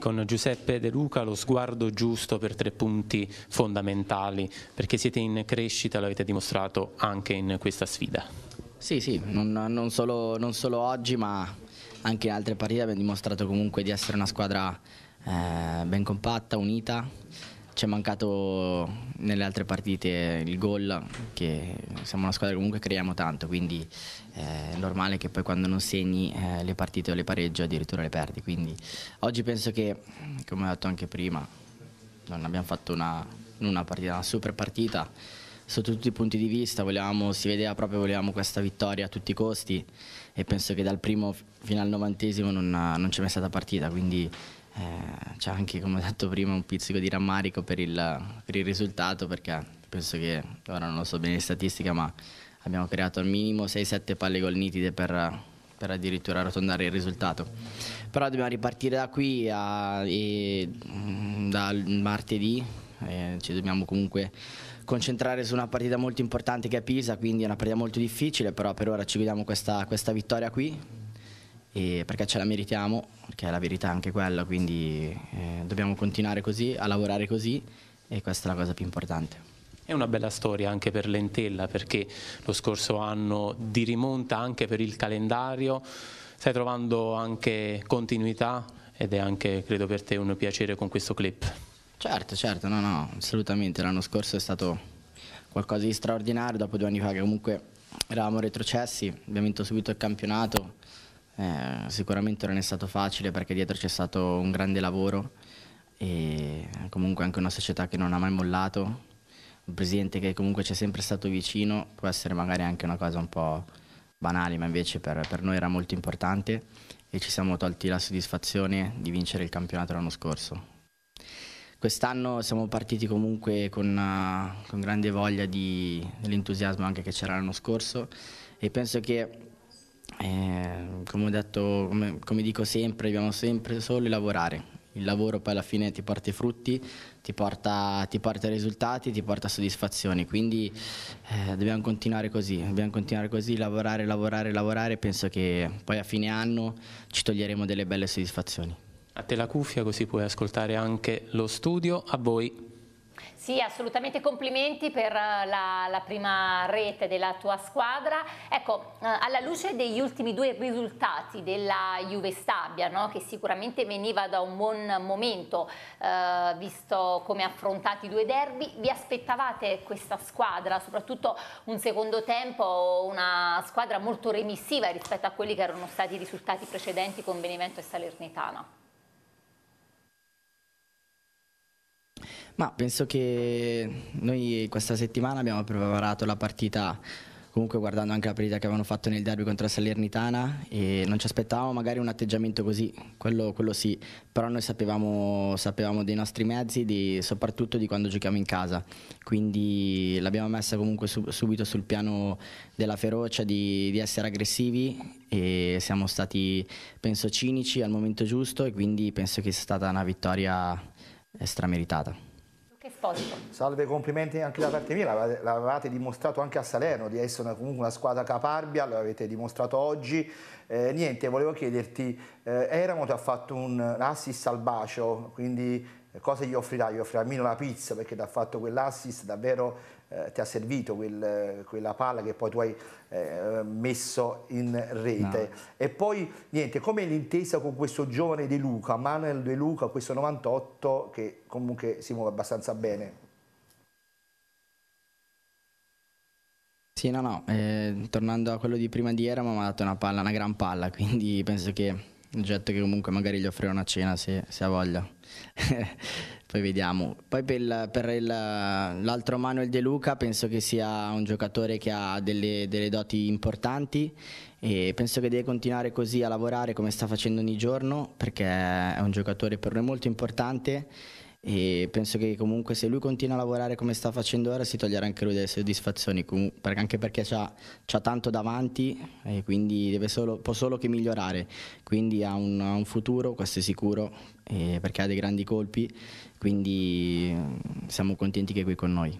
Con Giuseppe De Luca lo sguardo giusto per tre punti fondamentali, perché siete in crescita, l'avete dimostrato anche in questa sfida. Sì, sì, non, non, solo, non, solo, oggi ma anche in altre partite abbiamo dimostrato comunque di essere una squadra eh, ben compatta, unita ci è mancato nelle altre partite il gol, che siamo una squadra che comunque creiamo tanto, quindi eh, è normale che poi quando non segni eh, le partite o le pareggi addirittura le perdi. Quindi oggi penso che, come ho detto anche prima, non abbiamo fatto una, una partita, una super partita sotto tutti i punti di vista, volevamo, si vedeva proprio volevamo questa vittoria a tutti i costi e penso che dal primo fino al novantesimo non, non c'è mai stata partita, quindi eh, c'è anche, come ho detto prima, un pizzico di rammarico per il, per il risultato perché penso che, ora non lo so bene in statistica, ma abbiamo creato al minimo 6-7 palle gol nitide per, per addirittura arrotondare il risultato. Però dobbiamo ripartire da qui a, e, mm, dal martedì, ci dobbiamo comunque concentrare su una partita molto importante che è Pisa, quindi è una partita molto difficile, però per ora ci guidiamo questa, questa vittoria qui perché ce la meritiamo, perché è la verità anche quella, quindi eh, dobbiamo continuare così, a lavorare così e questa è la cosa più importante. È una bella storia anche per Lentella perché lo scorso anno di rimonta anche per il calendario stai trovando anche continuità ed è anche credo per te un piacere con questo clip. Certo, certo, no, no, assolutamente, l'anno scorso è stato qualcosa di straordinario, dopo due anni fa che comunque eravamo retrocessi, abbiamo vinto subito il campionato, eh, sicuramente non è stato facile perché dietro c'è stato un grande lavoro e comunque anche una società che non ha mai mollato, un presidente che comunque ci è sempre stato vicino, può essere magari anche una cosa un po' banale, ma invece per, per noi era molto importante e ci siamo tolti la soddisfazione di vincere il campionato l'anno scorso. Quest'anno siamo partiti comunque con, uh, con grande voglia dell'entusiasmo anche che c'era l'anno scorso e penso che eh, come ho detto, come, come, dico sempre, dobbiamo sempre solo lavorare. Il lavoro poi alla fine ti porta i frutti, ti porta, ti porta risultati, ti porta soddisfazioni. Quindi eh, dobbiamo continuare così, dobbiamo continuare così, lavorare, lavorare, lavorare. Penso che poi a fine anno ci toglieremo delle belle soddisfazioni. A te la cuffia così puoi ascoltare anche lo studio. A voi sì, assolutamente complimenti per eh, la, la, prima rete della tua squadra. Ecco, eh, alla luce degli ultimi due risultati della Juve Stabia, no? che sicuramente veniva da un buon momento, eh, visto come affrontati i due derby, vi aspettavate questa squadra, soprattutto un secondo tempo, una squadra molto remissiva rispetto a quelli che erano stati i risultati precedenti con Benevento e Salernitana? Ma penso che noi questa settimana abbiamo preparato la partita comunque guardando anche la partita che avevano fatto nel derby contro la Salernitana e non ci aspettavamo magari un atteggiamento così, quello, quello sì, però noi sapevamo, sapevamo dei nostri mezzi, di, soprattutto di quando giochiamo in casa, quindi l'abbiamo messa comunque su, subito sul piano della ferocia, di, di essere aggressivi e siamo stati penso cinici al momento giusto e quindi penso che sia stata una vittoria strameritata. Esposito. Salve, complimenti anche da parte mia, l'avevate dimostrato anche a Salerno di essere comunque una squadra caparbia, l'avete dimostrato oggi. Eh, niente, volevo chiederti, eh, Eramo ti ha fatto un assist al bacio, quindi cosa gli offrirà? Gli offrirà almeno la pizza perché ti ha fatto quell'assist davvero eh, ti ha servito quel, quella palla che poi tu hai eh, messo in rete. No. E poi niente, come l'intesa con questo giovane De Luca, Manuel De Luca, questo 98 che comunque si muove abbastanza bene? Sì, no, no, eh, tornando a quello di prima di Eramo mi ha dato una palla, una gran palla, quindi penso che un oggetto che comunque magari gli offrirò una cena se, se ha voglia. Poi vediamo. Poi per, per l'altro Manuel De Luca penso che sia un giocatore che ha delle, delle doti importanti e penso che deve continuare così a lavorare come sta facendo ogni giorno perché è un giocatore per noi molto importante e penso che comunque se lui continua a lavorare come sta facendo ora si toglierà anche lui delle soddisfazioni anche perché ha tanto davanti e quindi solo, può solo che migliorare. Quindi ha un, ha un futuro questo è sicuro perché ha dei grandi colpi quindi siamo contenti che è qui con noi